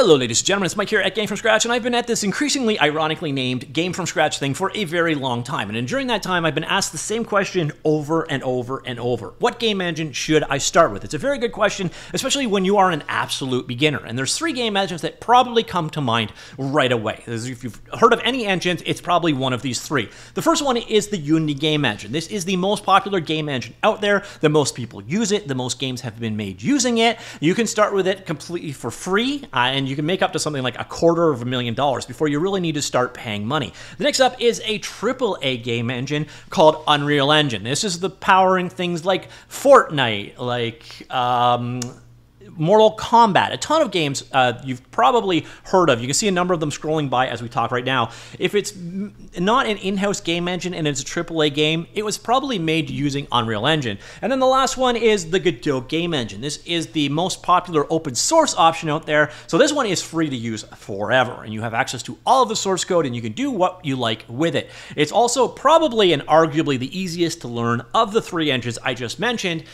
Hello, ladies and gentlemen, it's Mike here at Game From Scratch, and I've been at this increasingly ironically named Game From Scratch thing for a very long time. And during that time, I've been asked the same question over and over and over. What game engine should I start with? It's a very good question, especially when you are an absolute beginner. And there's three game engines that probably come to mind right away. If you've heard of any engines, it's probably one of these three. The first one is the Unity game engine. This is the most popular game engine out there. The most people use it. The most games have been made using it. You can start with it completely for free. Uh, and you can make up to something like a quarter of a million dollars before you really need to start paying money. The next up is a AAA game engine called Unreal Engine. This is the powering things like Fortnite, like um, Mortal Kombat, a ton of games uh, you've probably heard of. You can see a number of them scrolling by as we talk right now. If it's not an in-house game engine and it's a AAA game, it was probably made using Unreal Engine. And then the last one is the Godot game engine. This is the most popular open source option out there. So this one is free to use forever, and you have access to all of the source code, and you can do what you like with it. It's also probably and arguably the easiest to learn of the three engines I just mentioned.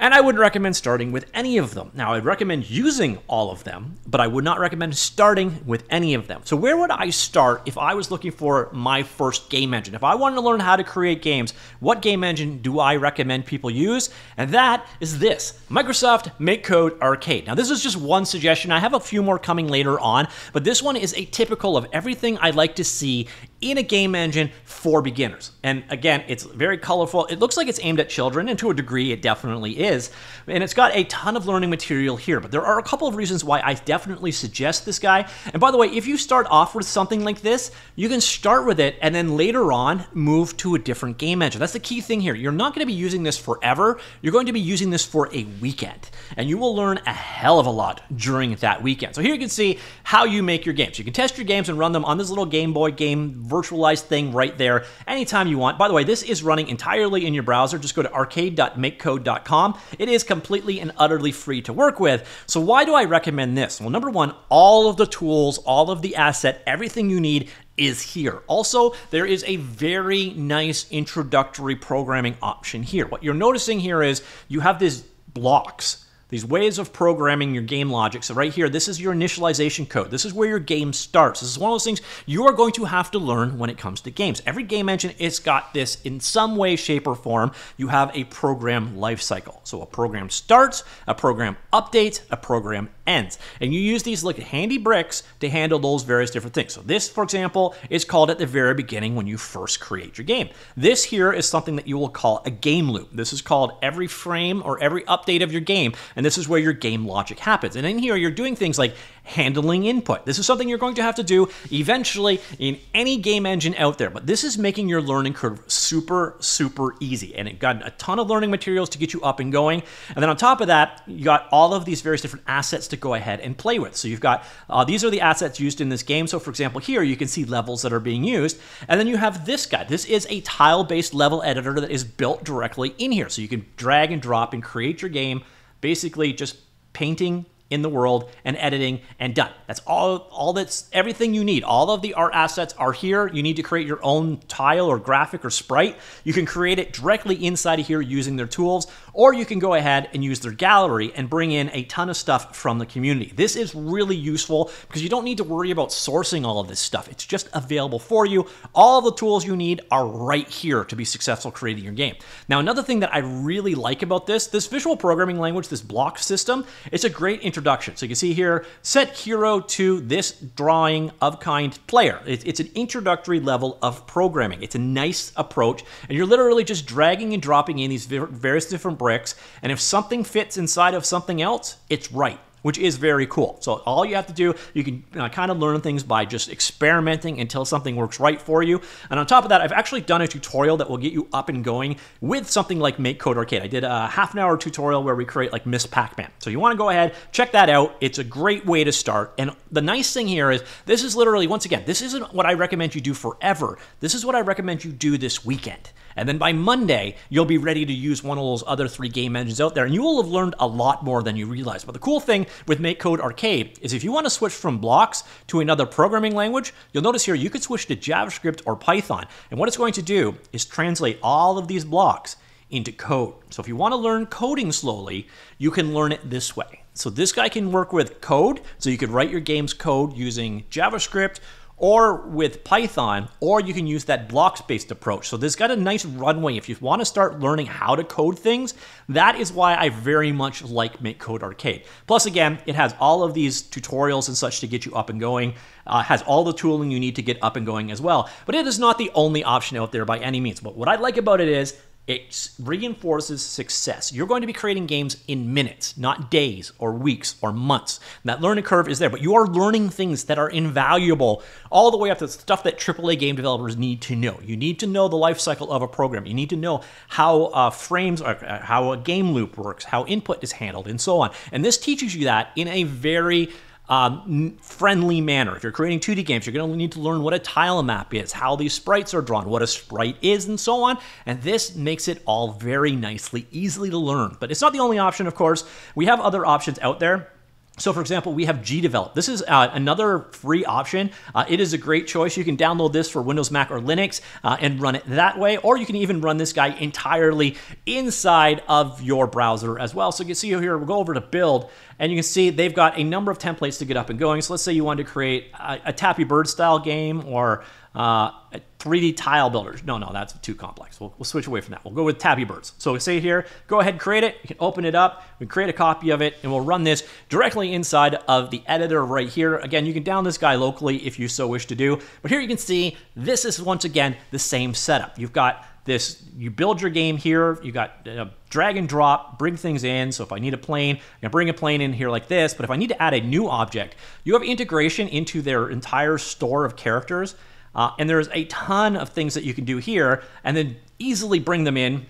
And I wouldn't recommend starting with any of them. Now, I'd recommend using all of them, but I would not recommend starting with any of them. So, where would I start if I was looking for my first game engine? If I wanted to learn how to create games, what game engine do I recommend people use? And that is this Microsoft MakeCode Arcade. Now, this is just one suggestion. I have a few more coming later on, but this one is a typical of everything I like to see in a game engine for beginners. And again, it's very colorful. It looks like it's aimed at children, and to a degree, it definitely is. And it's got a ton of learning material here, but there are a couple of reasons why I definitely suggest this guy. And by the way, if you start off with something like this, you can start with it and then later on move to a different game engine. That's the key thing here. You're not going to be using this forever. You're going to be using this for a weekend, and you will learn a hell of a lot during that weekend. So here you can see how you make your games. You can test your games and run them on this little Game Boy game virtualized thing right there anytime you want. By the way, this is running entirely in your browser. Just go to arcade.makecode.com. It is completely and utterly free to work with. So why do I recommend this? Well, number one, all of the tools, all of the asset, everything you need is here. Also, there is a very nice introductory programming option here. What you're noticing here is you have these blocks these ways of programming your game logic. So right here, this is your initialization code. This is where your game starts. This is one of those things you are going to have to learn when it comes to games. Every game engine it's got this in some way, shape, or form. You have a program lifecycle. So a program starts, a program updates, a program ends. And you use these like handy bricks to handle those various different things. So this, for example, is called at the very beginning when you first create your game. This here is something that you will call a game loop. This is called every frame or every update of your game and this is where your game logic happens. And in here, you're doing things like handling input. This is something you're going to have to do eventually in any game engine out there, but this is making your learning curve super, super easy. And it got a ton of learning materials to get you up and going. And then on top of that, you got all of these various different assets to go ahead and play with. So you've got, uh, these are the assets used in this game. So for example, here you can see levels that are being used. And then you have this guy. This is a tile-based level editor that is built directly in here. So you can drag and drop and create your game basically just painting in the world and editing and done. That's all all that's everything you need. All of the art assets are here. You need to create your own tile or graphic or sprite. You can create it directly inside of here using their tools or you can go ahead and use their gallery and bring in a ton of stuff from the community. This is really useful because you don't need to worry about sourcing all of this stuff. It's just available for you. All the tools you need are right here to be successful creating your game. Now another thing that I really like about this, this visual programming language, this block system, it's a great introduction. So you can see here, set hero to this drawing of kind player. It's an introductory level of programming. It's a nice approach, and you're literally just dragging and dropping in these various different bricks, and if something fits inside of something else, it's right which is very cool. So all you have to do, you can uh, kind of learn things by just experimenting until something works right for you. And on top of that, I've actually done a tutorial that will get you up and going with something like MakeCode Arcade. I did a half an hour tutorial where we create like Miss Pac-Man. So you want to go ahead, check that out. It's a great way to start. And the nice thing here is this is literally, once again, this isn't what I recommend you do forever. This is what I recommend you do this weekend. And then by Monday, you'll be ready to use one of those other three game engines out there, and you will have learned a lot more than you realize. But the cool thing with MakeCode Arcade is if you want to switch from blocks to another programming language, you'll notice here you could switch to JavaScript or Python. And what it's going to do is translate all of these blocks into code. So if you want to learn coding slowly, you can learn it this way. So this guy can work with code. So you could write your game's code using JavaScript or with Python, or you can use that blocks based approach. So this got a nice runway. If you want to start learning how to code things, that is why I very much like Make Code Arcade. Plus, again, it has all of these tutorials and such to get you up and going, uh, has all the tooling you need to get up and going as well. But it is not the only option out there by any means. But what I like about it is it reinforces success. You're going to be creating games in minutes, not days or weeks or months. And that learning curve is there, but you are learning things that are invaluable all the way up to stuff that AAA game developers need to know. You need to know the life cycle of a program. You need to know how uh, frames, are, uh, how a game loop works, how input is handled, and so on. And this teaches you that in a very um, friendly manner. If you're creating 2D games, you're going to need to learn what a tile map is, how these sprites are drawn, what a sprite is, and so on. And this makes it all very nicely, easily to learn. But it's not the only option, of course. We have other options out there. So, for example, we have GDevelop. This is uh, another free option. Uh, it is a great choice. You can download this for Windows, Mac, or Linux uh, and run it that way, or you can even run this guy entirely inside of your browser as well. So, you can see here, we'll go over to build, and you can see they've got a number of templates to get up and going. So, let's say you wanted to create a, a Tappy Bird style game or uh, 3D tile builders. No, no, that's too complex. We'll, we'll, switch away from that. We'll go with Tabby Birds. So we say here, go ahead create it. You can open it up. We create a copy of it, and we'll run this directly inside of the editor right here. Again, you can down this guy locally if you so wish to do. But here you can see this is once again the same setup. You've got this, you build your game here. You got uh, drag and drop, bring things in. So if I need a plane, I can bring a plane in here like this. But if I need to add a new object, you have integration into their entire store of characters. Uh, and there's a ton of things that you can do here and then easily bring them in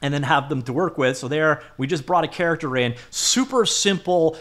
and then have them to work with. So there, we just brought a character in, super simple,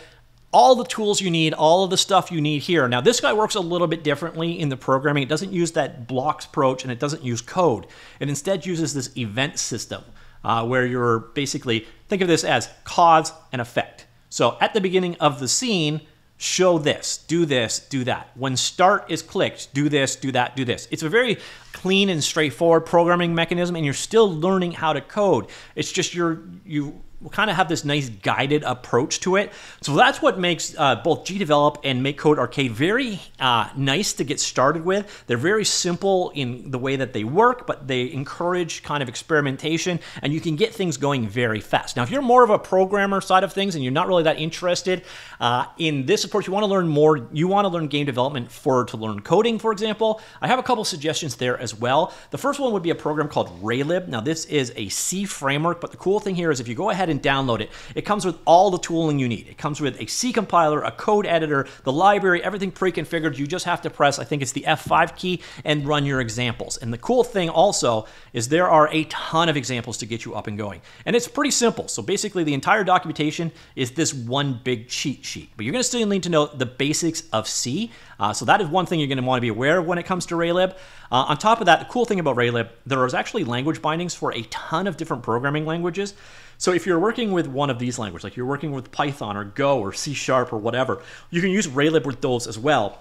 all the tools you need, all of the stuff you need here. Now, this guy works a little bit differently in the programming. It doesn't use that blocks approach and it doesn't use code. It instead uses this event system uh, where you're basically, think of this as cause and effect. So at the beginning of the scene, show this, do this, do that. When start is clicked, do this, do that, do this. It's a very clean and straightforward programming mechanism and you're still learning how to code. It's just you're you kind of have this nice guided approach to it. So that's what makes uh, both GDevelop and Make Code Arcade very uh, nice to get started with. They're very simple in the way that they work, but they encourage kind of experimentation, and you can get things going very fast. Now, if you're more of a programmer side of things and you're not really that interested uh, in this approach, you want to learn more. You want to learn game development for to learn coding, for example. I have a couple suggestions there as well. The first one would be a program called Raylib. Now, this is a C framework, but the cool thing here is if you go ahead and download it. It comes with all the tooling you need. It comes with a C compiler, a code editor, the library, everything pre-configured. You just have to press, I think it's the F5 key, and run your examples. And the cool thing also is there are a ton of examples to get you up and going. And it's pretty simple. So basically the entire documentation is this one big cheat sheet. But you're going to still need to know the basics of C. Uh, so that is one thing you're going to want to be aware of when it comes to Raylib. Uh, on top of that, the cool thing about Raylib, there is actually language bindings for a ton of different programming languages. So if you're working with one of these languages, like you're working with Python or Go or C Sharp or whatever, you can use Raylib with those as well.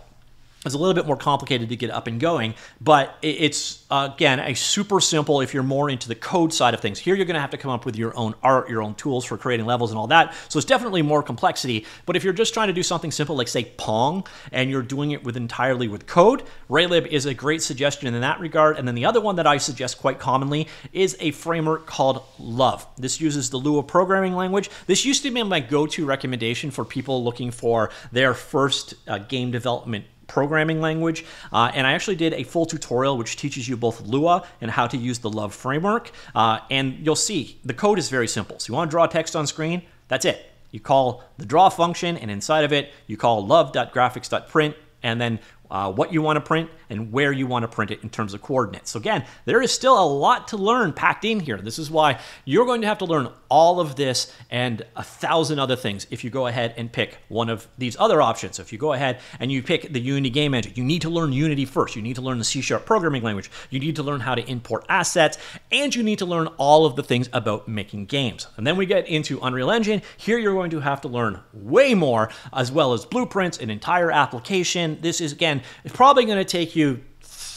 It's a little bit more complicated to get up and going, but it's, again, a super simple if you're more into the code side of things. Here you're going to have to come up with your own art, your own tools for creating levels and all that. So it's definitely more complexity, but if you're just trying to do something simple like, say, Pong, and you're doing it with entirely with code, Raylib is a great suggestion in that regard. And then the other one that I suggest quite commonly is a framework called Love. This uses the Lua programming language. This used to be my go-to recommendation for people looking for their first uh, game development programming language. Uh, and I actually did a full tutorial which teaches you both Lua and how to use the Love framework. Uh, and you'll see the code is very simple. So you want to draw text on screen, that's it. You call the draw function, and inside of it, you call love.graphics.print, and then uh, what you want to print and where you want to print it in terms of coordinates. So again, there is still a lot to learn packed in here. This is why you're going to have to learn all of this and a thousand other things if you go ahead and pick one of these other options. So if you go ahead and you pick the Unity game engine, you need to learn Unity first. You need to learn the C-sharp programming language. You need to learn how to import assets, and you need to learn all of the things about making games. And then we get into Unreal Engine. Here you're going to have to learn way more, as well as blueprints, an entire application. This is, again, it's probably going to take you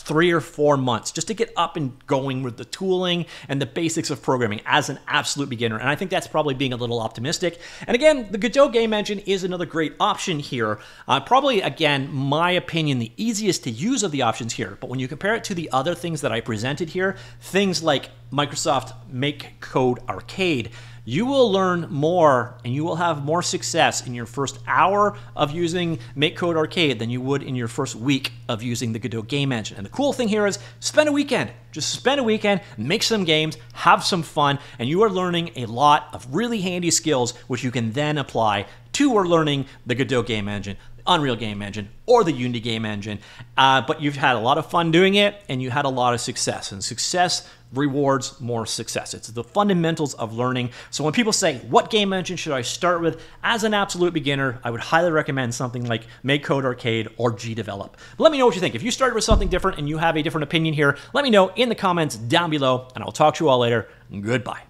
three or four months just to get up and going with the tooling and the basics of programming as an absolute beginner. And I think that's probably being a little optimistic. And again, the Godot game engine is another great option here. Uh, probably, again, my opinion, the easiest to use of the options here. But when you compare it to the other things that I presented here, things like Microsoft Make Code Arcade, you will learn more and you will have more success in your first hour of using Make Code Arcade than you would in your first week of using the Godot game engine. And the cool thing here is spend a weekend. Just spend a weekend, make some games, have some fun, and you are learning a lot of really handy skills which you can then apply to or learning the Godot game engine. Unreal Game Engine or the Unity Game Engine, uh, but you've had a lot of fun doing it and you had a lot of success. And success rewards more success. It's the fundamentals of learning. So when people say, What game engine should I start with? As an absolute beginner, I would highly recommend something like Make Code Arcade or GDevelop. Let me know what you think. If you started with something different and you have a different opinion here, let me know in the comments down below, and I'll talk to you all later. Goodbye.